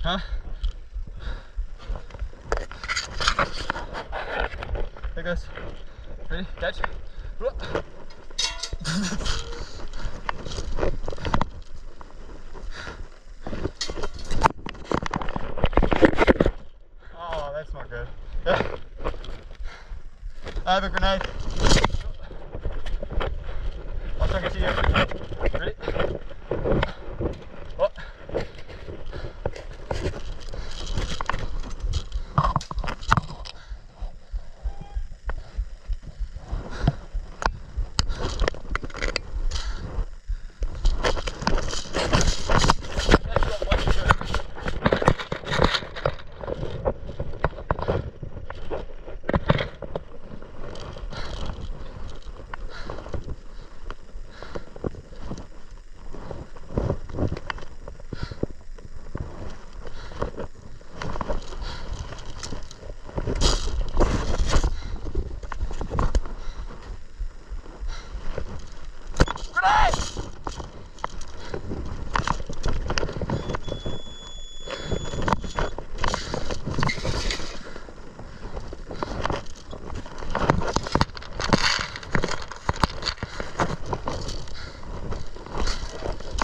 Huh? There goes. Ready? Catch. oh, that's not good. I have a grenade. I'll try and to you.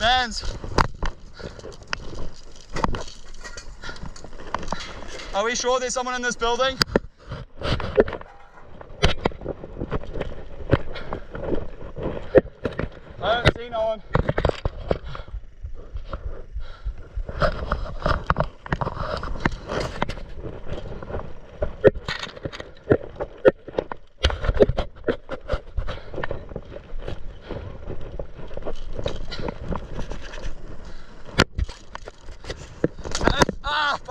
Vans. Are we sure there's someone in this building? I don't see no one.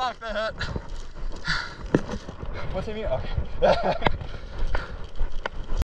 Fuck, that. What's he mean? Okay.